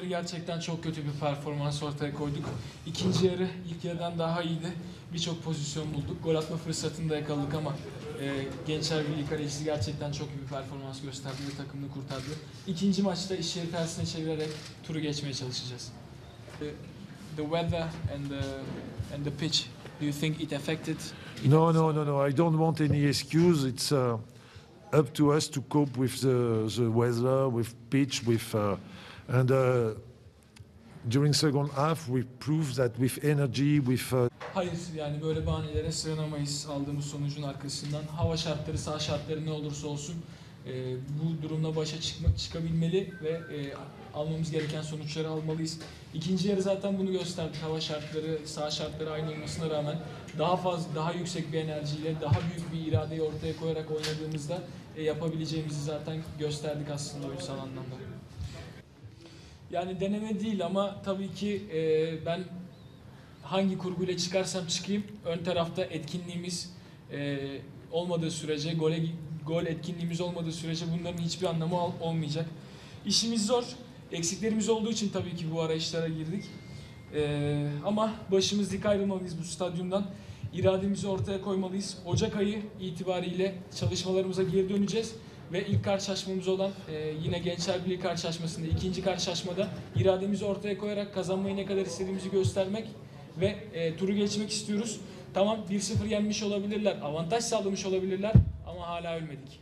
gerçekten çok kötü bir performans ortaya koyduk. İkinci yarı ilk yarıdan daha iyiydi. Birçok pozisyon bulduk. Gol atma fırsatını da yakaladık ama e, Gençler Birliği kalecisi gerçekten çok iyi bir performans gösterdi ve takımını kurtardı. İkinci maçta iş yeri tersine çevirerek turu geçmeye çalışacağız. The, the weather and the, and the pitch, do you think it affected? No, no, no, no. I don't want any excuse. It's uh, up to us to cope with the, the weather, with pitch, with uh, and uh, during second half we proved that with energy, with uh, Hayır yani böyle bahanelere sığınamayız aldığımız sonucun arkasından. Hava şartları, saha şartları ne olursa olsun e, bu durumla başa çıkma, çıkabilmeli ve e, almamız gereken sonuçları almalıyız. İkinci yarı zaten bunu gösterdik. Hava şartları, saha şartları aynı olmasına rağmen daha fazla, daha yüksek bir enerjiyle, daha büyük bir iradeyi ortaya koyarak oynadığımızda e, yapabileceğimizi zaten gösterdik aslında oyunsal anlamda. Yani deneme değil ama tabii ki e, ben hangi kurguyla çıkarsam çıkayım ön tarafta etkinliğimiz e, olmadığı sürece gole gol etkinliğimiz olmadığı sürece bunların hiçbir anlamı ol- olmayacak. İşimiz zor. Eksiklerimiz olduğu için tabii ki bu arayışlara girdik. E, ama başımız dik ayrılmalıyız bu stadyumdan. İrademizi ortaya koymalıyız. Ocak ayı itibariyle çalışmalarımıza geri döneceğiz. Ve ilk karşılaşmamız olan e, yine Gençler Birliği karşılaşmasında, ikinci karşılaşmada irademizi ortaya koyarak kazanmayı ne kadar istediğimizi göstermek ve e, turu geçmek istiyoruz. Tamam 1-0 yenmiş olabilirler, avantaj sağlamış olabilirler ama hala ölmedik.